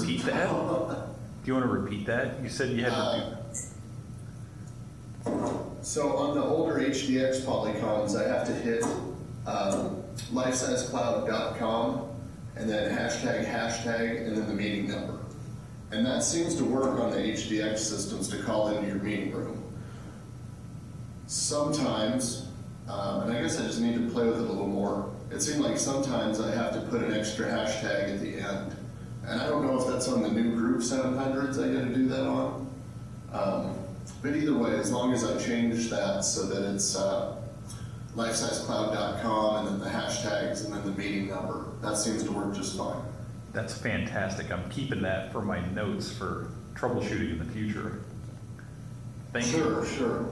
repeat that? Do you want to repeat that? You said you had to So on the older HDX Polycoms, I have to hit um, lifesizecloud.com and then hashtag, hashtag, and then the meeting number. And that seems to work on the HDX systems to call into your meeting room. Sometimes, um, and I guess I just need to play with it a little more. It seemed like sometimes I have to put an extra hashtag at the end. And I don't know if that's on the new group 700s I gotta do that on. Um, but either way, as long as I change that so that it's uh, lifesizecloud.com and then the hashtags and then the meeting number, that seems to work just fine. That's fantastic. I'm keeping that for my notes for troubleshooting in the future. Thank you. Sure, sure.